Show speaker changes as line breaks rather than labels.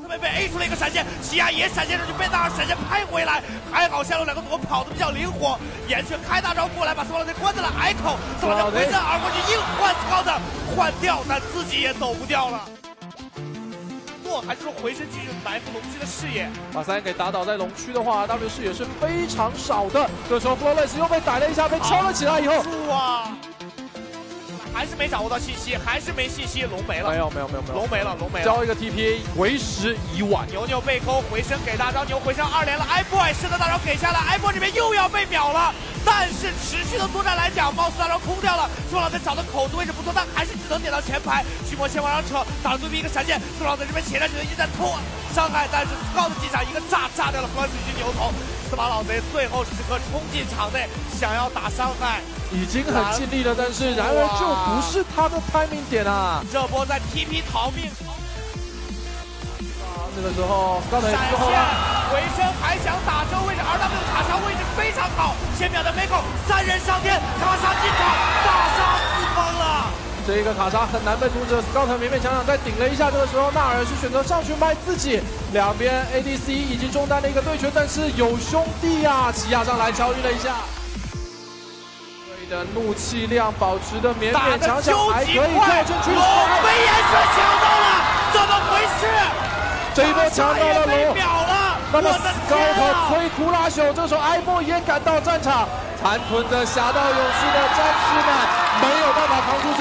四妹被 A 出了一个闪现，奇亚也闪现出去，被纳尔闪现拍回来，还好下路两个组合跑的比较灵活，岩雀开大招过来把斯瓦老贼关在了隘口，斯瓦老贼回身而过去硬换 Scout 换掉，但自己也走不掉了。做还是说回身继续埋伏龙区的视野？
把三给打倒在龙区的话，W 视野是非常少的。这时候 Flawless 又被逮了一下，被敲了起来以后，
啊！还是没掌握到信息，还是没信息，龙没了。
没有没有没有没有，
龙没了，龙没了。
交一个 TP，为时已晚。
牛牛被勾，回身给大招，牛回身二连了。i boy 是的大招给下来，i boy 这边又要被秒了。但是持续的作战来讲，貌似大招空掉了。苏老在找的口子位置不错，但还是只能点到前排。徐魔先往上扯，打了对面一个闪现。苏老在这边前站只能一直在偷伤害，但是 Scout 机场一个炸炸掉了 Flash 一牛头。司马老贼最后时刻冲进场内，想要打伤害。
已经很尽力了，但是然而就不是他的 timing 点啊！
这波在 TP 逃命，
啊，这个时候
闪现回身还想打这个位置，RW 的卡莎位置非常好，先秒的 Miko 三人上天，卡莎进场大杀四方了。
这一个卡莎很难被阻止，高腾勉勉强强再顶了一下，这个时候纳尔是选择上去卖自己，两边 ADC 已经中单的一个对决，但是有兄弟呀，奇亚上来焦虑了一下。的怒气量保持的勉勉强强，还可以跳进去。
龙被岩泉抢到了，怎么回事？
这一波抢到了龙，
秒了。
那么高头摧枯拉朽，这时候艾莫也赶到战场，残存的侠盗勇士的战士们没有办法扛住。